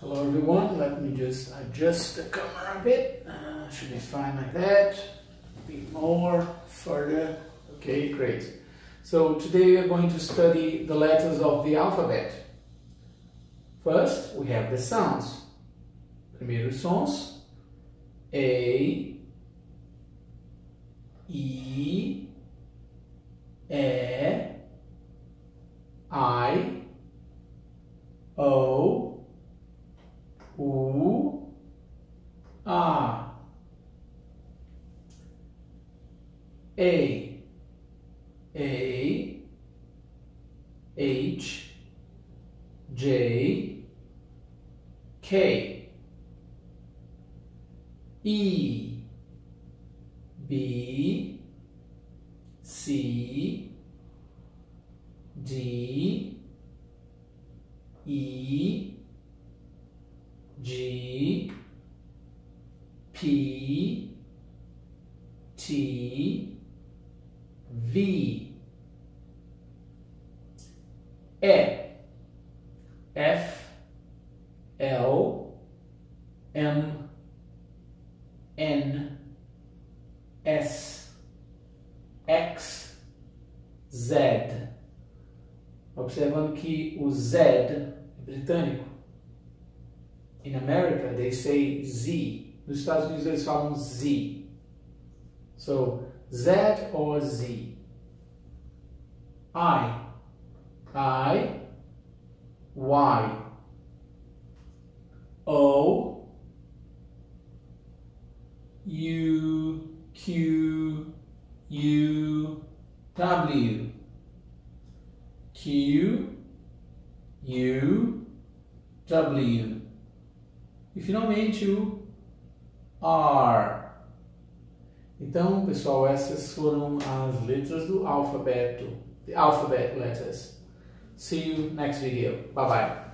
Hello everyone, let me just adjust the camera a bit. Uh, should be fine like that. A bit more, further. Okay, great. So today we are going to study the letters of the alphabet. First, we have the sounds. Primeiros sons. A, E, E, I, O, U, A, A, A, H, J, K, E, B, C, D, E, G P T V E. F. L. M. N. S. X. Z. Observando que o Z é britânico. In America, they say Z. Nos Estados Unidos, eles falam Z. So, Z or Z? I. I. Y. O. U. Q. U. W. Q. U. W. E finalmente o R. Então, pessoal, essas foram as letras do alfabeto, the alphabet letters. See you next video. Bye bye.